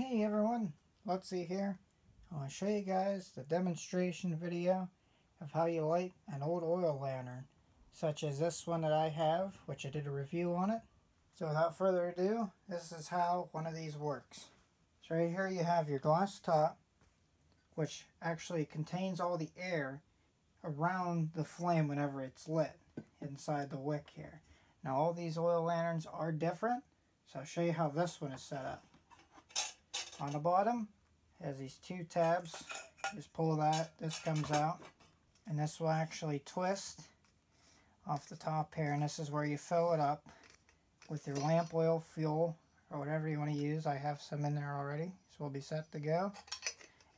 Hey everyone, let's see here. I want to show you guys the demonstration video of how you light an old oil lantern, such as this one that I have, which I did a review on it. So without further ado, this is how one of these works. So right here you have your glass top, which actually contains all the air around the flame whenever it's lit inside the wick here. Now all these oil lanterns are different, so I'll show you how this one is set up. On the bottom, has these two tabs. Just pull that, this comes out, and this will actually twist off the top here, and this is where you fill it up with your lamp oil, fuel, or whatever you want to use. I have some in there already, so we'll be set to go.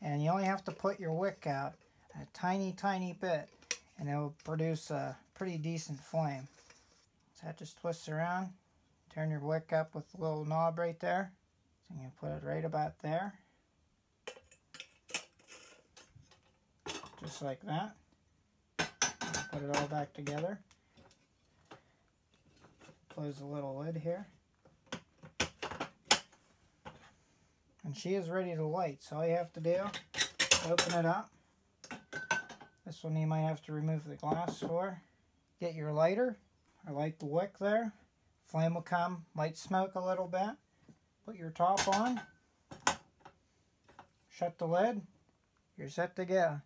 And you only have to put your wick out a tiny, tiny bit, and it will produce a pretty decent flame. So that just twists around. Turn your wick up with the little knob right there. So you can put it right about there. Just like that. Put it all back together. Close the little lid here. And she is ready to light. So all you have to do, open it up. This one you might have to remove the glass for. Get your lighter, or light the wick there. Flame will come, might smoke a little bit. Put your top on. Shut the lid. You're set to go.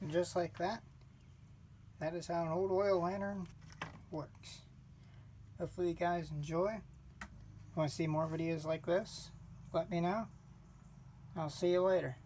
And just like that, that is how an old oil lantern works. Hopefully you guys enjoy. Want to see more videos like this? Let me know. I'll see you later.